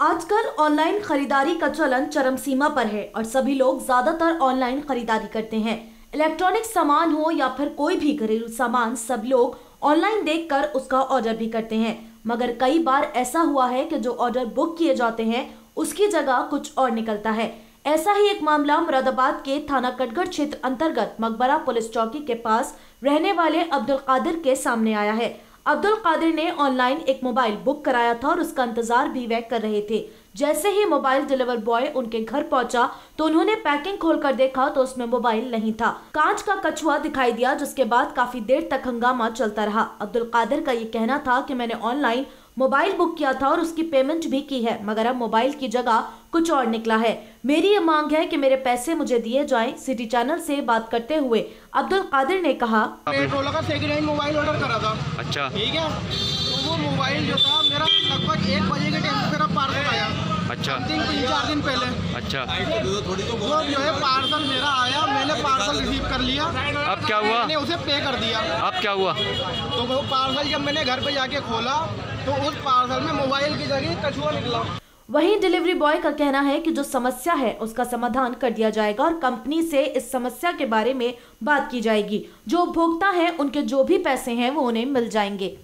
आजकल ऑनलाइन खरीदारी का चलन चरम सीमा पर है और सभी लोग ज़्यादातर ऑनलाइन खरीदारी करते हैं। इलेक्ट्रॉनिक सामान हो या फिर कोई भी घरेलू सामान, सब लोग ऑनलाइन देखकर उसका ऑर्डर भी करते हैं। मगर कई बार ऐसा हुआ है कि जो ऑर्डर बुक किए जाते हैं, उसकी जगह कुछ और निकलता है। ऐसा ही एक मामला मुरादाबाद के थाना कटगढ़ क्षेत्र अंतर्गत मकबरा पुलिस चौकी के पास रहने वाले अब्दुल कादिर के सामने आया है। अब्दुल कादिर ने ऑनलाइन एक मोबाइल बुक कराया था और उसका इंतज़ार भी वह कर रहे थे। जैसे ही मोबाइल डिलीवर बॉय उनके घर पहुँचा तो उन्होंने पैकिंग खोलकर देखा तो उसमें मोबाइल नहीं था। कांच का कछुआ दिखाई दिया, जिसके बाद काफ़ी देर तक हंगामा चलता रहा। अब्दुल कादिर का ये कहना था कि मैंने ऑनलाइन मोबाइल बुक किया था और उसकी पेमेंट भी की है मगर अब मोबाइल की जगह कुछ और निकला है। मेरी ये मांग है कि मेरे पैसे मुझे दिए जाएँ सिटी चैनल से बात करते हुए अब्दुल कादिर ने कहा। का सेकेंड हैंड मोबाइल ऑर्डर करा था। अच्छा। ठीक है? तो वो मोबाइल जो था मेरा लगभग एक बजे के टाइम मेरा पार्सल आया। अच्छा। तीन तीन चार दिन पहले। अच्छा। वो जो है पार्सल मेरा आया मैंने पार्सल रिसीव कर लिया। अब क्या हुआ? मैंने उसे पे कर दिया। अब क्या हुआ? तो वो पार्सल जब मैंने घर पे जाके खोला तो उस पार्सल में मोबाइल के ज़रिए कछुआ निकला। वहीं डिलीवरी बॉय का कहना है कि जो समस्या है, उसका समाधान कर दिया जाएगा और कंपनी से इस समस्या के बारे में बात की जाएगी। जो उपभोक्ता है, उनके जो भी पैसे हैं, वो उन्हें मिल जाएँगे।